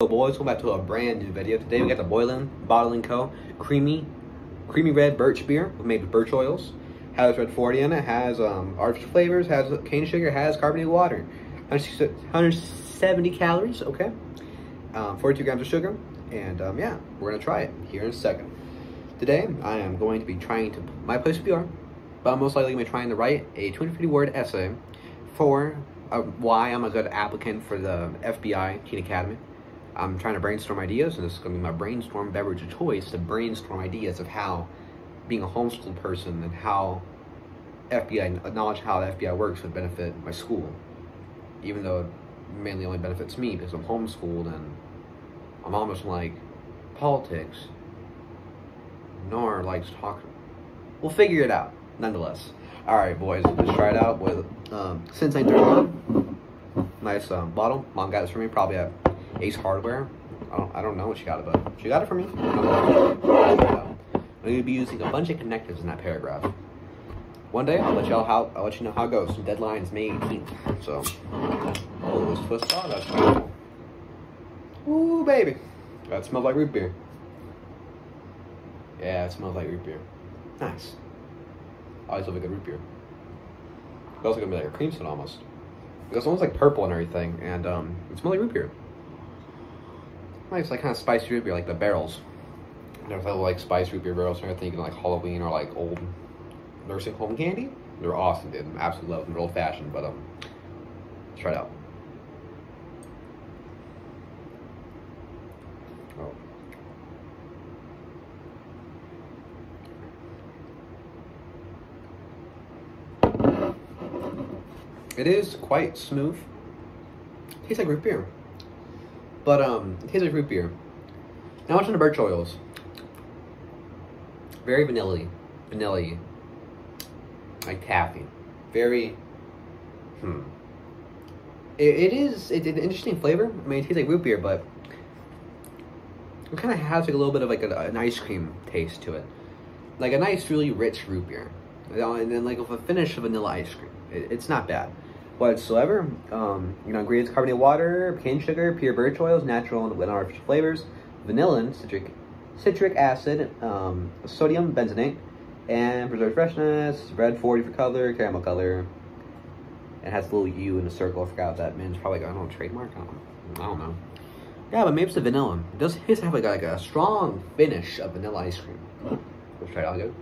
Hello boys, welcome back to a brand new video. Today we got the Boylan Bottling Co. Creamy, creamy red birch beer made with birch oils. Has red 40 in it, has um, artificial flavors, has cane sugar, has carbonated water. 170 calories, okay. Um, 42 grams of sugar, and um, yeah, we're gonna try it here in a second. Today, I am going to be trying to, my place be art, but I'm most likely to be trying to write a 250 word essay for uh, why I'm a good applicant for the FBI Teen Academy. I'm trying to brainstorm ideas, and this is going to be my brainstorm beverage of choice to brainstorm ideas of how being a homeschooled person and how FBI, knowledge how the FBI works would benefit my school. Even though it mainly only benefits me because I'm homeschooled and I'm almost like politics. Nor likes talking. We'll figure it out, nonetheless. All right, boys, let's try it out with um, Sensei 31. Nice um, bottle. Mom got this for me, probably at Ace Hardware. I don't, I don't know what she got it, but she got it for me. I'm to be using a bunch of connectives in that paragraph. One day, I'll let y'all how I'll let you know how it goes. Deadline is May 18th, so oh, let's twist sawdust. Ooh, baby, that smells like root beer. Yeah, it smells like root beer. Nice. Always love a good root beer. It's also gonna be like a cream soda almost. It's almost like purple and everything, and um, it smells like root beer. Nice, like kind of spicy root beer, like the barrels. I never thought of like spice root beer barrels. I'm thinking like Halloween or like old nursing home candy. They're awesome, dude. I absolutely love them. They're old fashioned, but um, try it out. Oh. It is quite smooth. tastes like root beer. But um, it tastes like root beer. Now what's in the birch oils? Very vanilla vanilla like taffy. Very, hmm. It, it is, it's an interesting flavor. I mean, it tastes like root beer, but it kind of has like a little bit of like a, an ice cream taste to it. Like a nice, really rich root beer. And then like with a finish of vanilla ice cream. It, it's not bad whatsoever. Um, you know, ingredients, carbonated water, cane sugar, pure birch oils, natural and artificial flavors, vanillin, citric, citric acid, um, sodium benzenate, and preserved freshness, red 40 for color, caramel color. It has a little U in a circle. I forgot that means. Probably, I don't know, trademark? I don't know. I don't know. Yeah, but maybe it's the vanilla. It does have like, like a strong finish of vanilla ice cream. Let's try it out, good.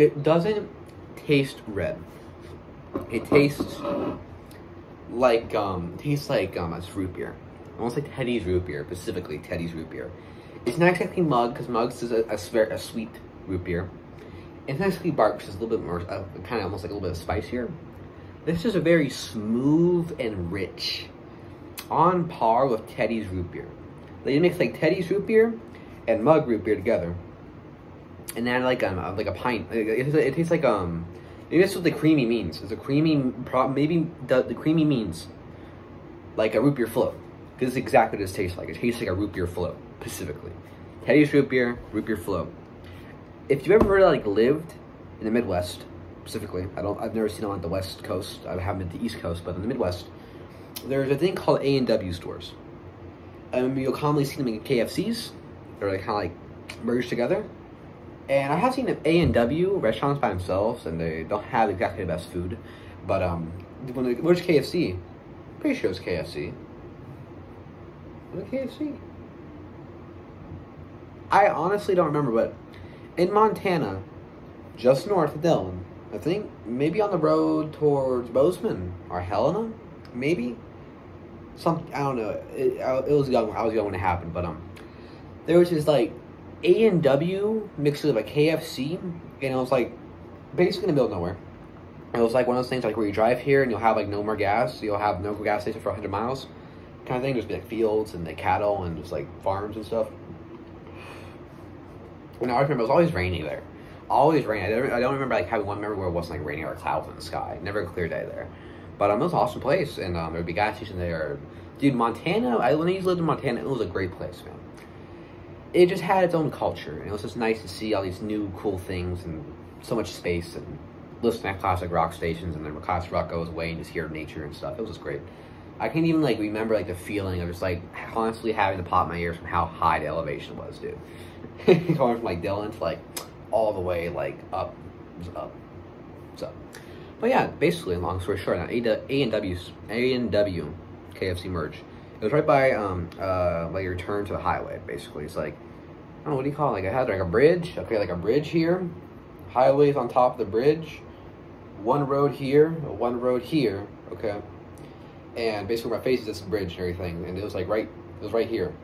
It doesn't taste red. It tastes like um tastes like um a root beer. Almost like Teddy's root beer, specifically Teddy's root beer. It's not exactly mug because mugs is a, a, a, sweet root beer. It's not exactly bark, which is a little bit more uh, kind of almost like a little bit of spicier. This is a very smooth and rich, on par with Teddy's root beer. They mix like Teddy's root beer and mug root beer together and then like um like a pint. It, it, it tastes like um. Maybe that's what the creamy means. It's a creamy maybe the the creamy means like a root beer float. This is exactly what this tastes like. It tastes like a root beer float specifically. Teddy's root beer, root beer float. If you've ever like lived in the Midwest specifically, I don't. I've never seen it on the West Coast. I haven't been to the East Coast, but in the Midwest, there's a thing called A and W stores. Um, you'll commonly see them in KFCs. They're like kind of like merged together. And I have seen A and W restaurants by themselves, and they don't have exactly the best food. But um, when it, where's KFC? Pretty sure it's KFC. Where's KFC? I honestly don't remember, but in Montana, just north of Dillon, I think maybe on the road towards Bozeman or Helena, maybe. Some I don't know. It, it was young. I was young when it happened, but um, there was just like a and W mixed with a KFC, and it was like basically in the middle of nowhere. It was like one of those things like where you drive here and you'll have like no more gas, you'll have no gas station for 100 miles, kind of thing. Be like fields and the cattle and just like farms and stuff. And I remember it was always rainy there, always rainy. I don't, I don't remember like having one memory where it wasn't like raining or clouds in the sky. Never a clear day there. But um, it was an awesome place, and um, there'd be gas station there. Dude, Montana. I when I used to live in Montana, it was a great place, man it just had its own culture. And it was just nice to see all these new cool things and so much space and listening to classic rock stations, and then classic rock goes away and just hear nature and stuff. It was just great. I can't even like remember like the feeling of just like constantly having to pop my ears from how high the elevation was, dude. Going from like Dillon to like all the way like up, up, so. But yeah, basically, long story short, now A and W, A and W, KFC merge. It was right by um uh like your turn to the highway. Basically, it's like I don't know what do you call it? Like I had like a bridge. Okay, like a bridge here. Highways on top of the bridge. One road here, one road here. Okay, and basically my face is this bridge and everything, and it was like right, it was right here,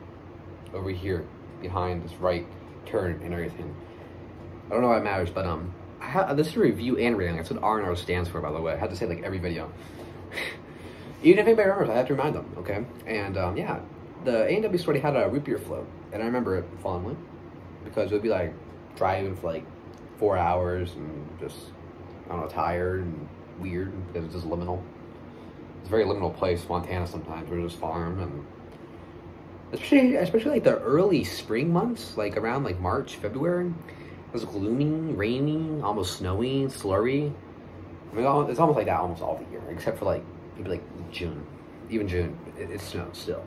over here, behind this right turn and everything. I don't know why it matters, but um, I this is a review and rating. That's what R&R stands for, by the way. I had to say like every video. Even if anybody remembers, I have to remind them, okay? And um, yeah, the A&W had a root beer float, and I remember it fondly because it would be like driving for like four hours and just, I don't know, tired and weird because it's just liminal. It's a very liminal place, Montana sometimes, where there's farm and especially, especially like the early spring months, like around like March, February. It was gloomy, rainy, almost snowy, slurry. I mean, it's almost like that almost all the year, except for like maybe like June. Even June, it, it still.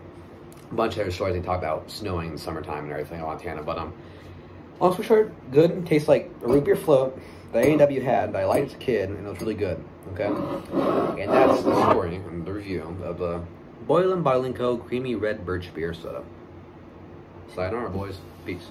A bunch of other stories they talk about snowing in the summertime and everything in Montana, but um, long story short, good. Tastes like a root beer float that A&W had that I liked as a kid, and it was really good. Okay, and that's the story and the review of the Boylan Boylan Co. Creamy Red Birch Beer Soda. Sayonara, boys. Peace.